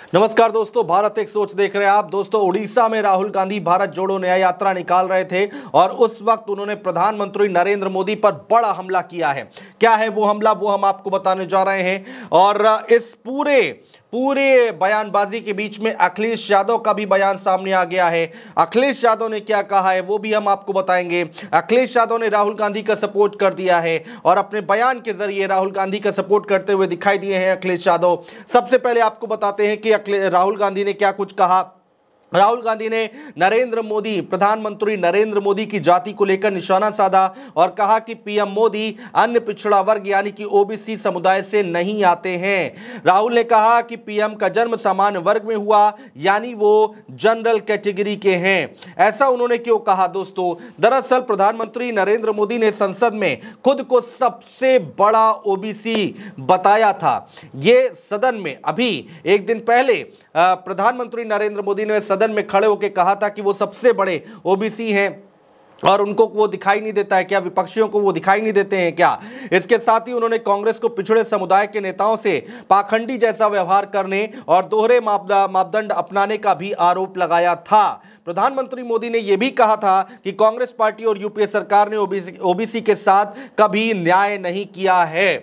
नमस्कार दोस्तों, भारत एक सोच देख रहे हैं आप। दोस्तों, उड़ीसा में राहुल गांधी भारत जोड़ो न्याय यात्रा निकाल रहे थे और उस वक्त उन्होंने प्रधानमंत्री नरेंद्र मोदी पर बड़ा हमला किया है। क्या है वो हमला, वो हम आपको बताने जा रहे हैं। और इस पूरे पूरे बयानबाजी के बीच में अखिलेश यादव का भी बयान सामने आ गया है। अखिलेश यादव ने क्या कहा है वो भी हम आपको बताएँगे। अखिलेश यादव ने राहुल गांधी का सपोर्ट कर दिया है और अपने बयान के ज़रिए राहुल गांधी का सपोर्ट करते हुए दिखाई दिए हैं अखिलेश यादव। सबसे पहले आपको बताते हैं कि राहुल गांधी ने क्या कुछ कहा। राहुल गांधी ने नरेंद्र मोदी, प्रधानमंत्री नरेंद्र मोदी की जाति को लेकर निशाना साधा और कहा कि पीएम मोदी अन्य पिछड़ा वर्ग यानी कि ओबीसी समुदाय से नहीं आते हैं। राहुल ने कहा कि पीएम का जन्म सामान्य वर्ग में हुआ, यानी वो जनरल कैटेगरी के हैं। ऐसा उन्होंने क्यों कहा दोस्तों? दरअसल प्रधानमंत्री नरेंद्र मोदी ने संसद में खुद को सबसे बड़ा ओबीसी बताया था। ये सदन में, अभी एक दिन पहले प्रधानमंत्री नरेंद्र मोदी ने सदन सदन में खड़े होकर कहा था कि वो सबसे बड़े ओबीसी हैं और उनको वो दिखाई नहीं देता है। क्या विपक्षियों को वो दिखाई नहीं देते हैं क्या? इसके साथ ही उन्होंने कांग्रेस को पिछड़े समुदाय के नेताओं से पाखंडी जैसा व्यवहार करने और दोहरे मापदंड अपनाने का भी आरोप लगाया था। प्रधानमंत्री मोदी ने यह भी कहा था कि कांग्रेस पार्टी और यूपीए सरकार ने ओबीसी के साथ कभी न्याय नहीं किया है।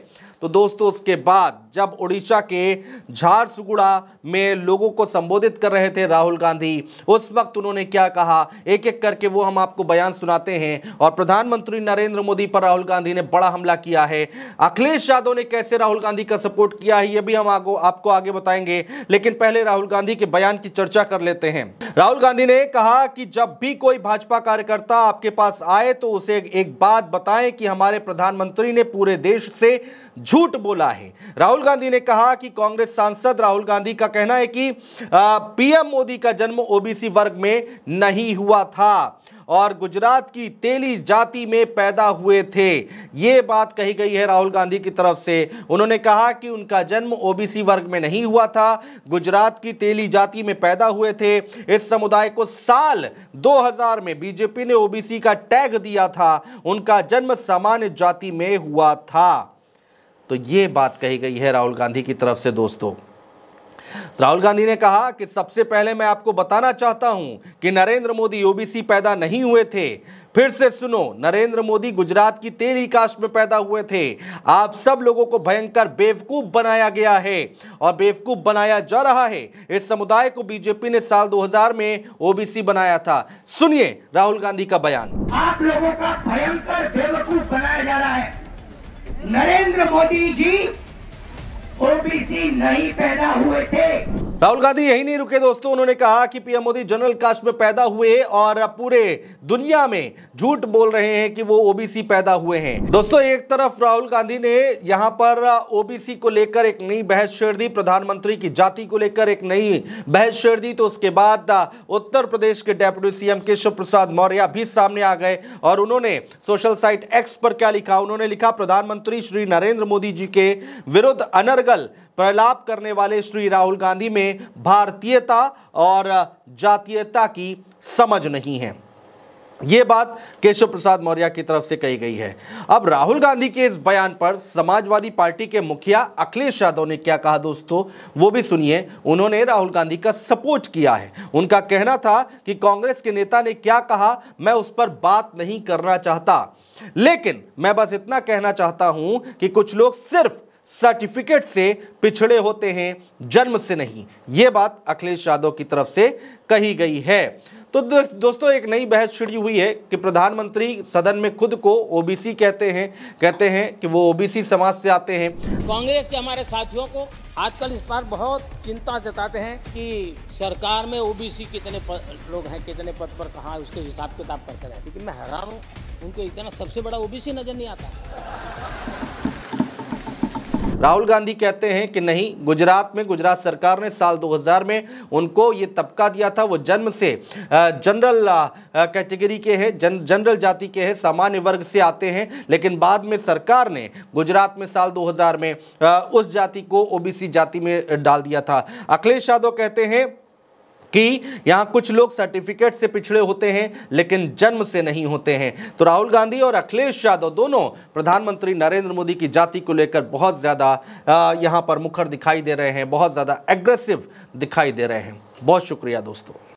तो दोस्तों उसके बाद जब उड़ीसा के झारसुगुड़ा में लोगों को संबोधित कर रहे थे राहुल गांधी उस वक्त उन्होंने क्या कहा? एक एक करके वो हम आपको बयान सुनाते हैं। और प्रधानमंत्री नरेंद्र मोदी पर राहुल गांधी ने बड़ा हमला किया है। अखिलेश यादव ने कैसे राहुल गांधी का सपोर्ट किया है ये भी हम आगो, आपको आगे बताएँगे। लेकिन पहले राहुल गांधी के बयान की चर्चा कर लेते हैं। राहुल गांधी ने कहा कि जब भी कोई भाजपा कार्यकर्ता आपके पास आए तो उसे एक बात बताएँ कि हमारे प्रधानमंत्री ने पूरे देश से झूठ बोला है। राहुल गांधी ने कहा कि कांग्रेस सांसद राहुल गांधी का कहना है कि पीएम मोदी का जन्म ओबीसी वर्ग में नहीं हुआ था। और गुजरात की तेली जाति में पैदा हुए थे। ये बात कही गई है राहुल गांधी की तरफ़ से। उन्होंने कहा कि उनका जन्म ओबीसी वर्ग में नहीं हुआ था। गुजरात की तेली जाति में पैदा हुए थे। इस समुदाय को साल 2000 में बीजेपी ने ओबीसी का टैग दिया था। उनका जन्म सामान्य जाति में हुआ था। तो ये बात कही गई है राहुल गांधी की तरफ़ से, दोस्तों। राहुल गांधी ने कहा कि सबसे पहले मैं आपको बताना चाहता हूँ कि नरेंद्र मोदी ओबीसी पैदा नहीं हुए थे। फिर से सुनो, नरेंद्र मोदी गुजरात की तेली कास्ट में पैदा हुए थे। आप सब लोगों को भयंकर बेवकूफ़ बनाया गया है और बेवकूफ़ बनाया जा रहा है। इस समुदाय को बीजेपी ने साल 2000 में ओबीसी बनाया था। सुनिए राहुल गांधी का बयान। आप लोगों का भयंकर बेवकूफ़ बनाया जा रहा है। नरेंद्र मोदी जी ओबीसी नहीं पैदा हुए थे। राहुल गांधी यही नहीं रुके दोस्तों। उन्होंने कहा कि पीएम मोदी जनरल कास्ट में पैदा हुए और पूरे दुनिया में झूठ बोल रहे हैं कि वो ओबीसी पैदा हुए हैं। दोस्तों, एक तरफ़ राहुल गांधी ने यहाँ पर ओबीसी को लेकर एक नई बहस छेड़ दी, प्रधानमंत्री की जाति को लेकर एक नई बहस छेड़ दी तो उसके बाद उत्तर प्रदेश के डेप्यूटी सीएम केशव प्रसाद मौर्य भी सामने आ गए और उन्होंने सोशल साइट एक्स पर क्या लिखा? उन्होंने लिखा, प्रधानमंत्री श्री नरेंद्र मोदी जी के विरुद्ध अनर्गल प्रलाप करने वाले श्री राहुल गांधी में भारतीयता और जातीयता की समझ नहीं है। यह बात केशव प्रसाद मौर्य की तरफ़ से कही गई है। अब राहुल गांधी के इस बयान पर समाजवादी पार्टी के मुखिया अखिलेश यादव ने क्या कहा दोस्तों? वो भी सुनिए। उन्होंने राहुल गांधी का सपोर्ट किया है। उनका कहना था कि कांग्रेस के नेता ने क्या कहा, मैं उस पर बात नहीं करना चाहता। लेकिन मैं बस इतना कहना चाहता हूँ कि कुछ लोग सिर्फ़ सर्टिफिकेट से पिछड़े होते हैं, जन्म से नहीं। ये बात अखिलेश यादव की तरफ़ से कही गई है। तो दोस्तों, एक नई बहस छिड़ी हुई है कि प्रधानमंत्री सदन में खुद को ओबीसी कहते हैं कहते हैं कि वो ओबीसी समाज से आते हैं। कांग्रेस के हमारे साथियों को आजकल इस पर बहुत चिंता जताते हैं कि सरकार में ओबीसी कितने लोग हैं, कितने पद पर कहा उसके हिसाब किताब करते रहे लेकिन मैं हैरान हूँ, उनको इतना सबसे बड़ा ओबीसी नज़र नहीं आता। राहुल गांधी कहते हैं कि नहीं गुजरात में गुजरात सरकार ने साल 2000 में उनको ये तबका दिया था वो जन्म से जनरल कैटेगरी के हैं जन, जनरल जाति के हैं सामान्य वर्ग से आते हैं लेकिन बाद में सरकार ने गुजरात में साल 2000 में उस जाति को ओबीसी जाति में डाल दिया था। अखिलेश यादव कहते हैं कि यहाँ कुछ लोग सर्टिफिकेट से पिछड़े होते हैं, लेकिन जन्म से नहीं होते हैं। तो राहुल गांधी और अखिलेश यादव दोनों प्रधानमंत्री नरेंद्र मोदी की जाति को लेकर बहुत ज़्यादा यहाँ पर मुखर दिखाई दे रहे हैं, बहुत ज़्यादा एग्रेसिव दिखाई दे रहे हैं। बहुत शुक्रिया दोस्तों।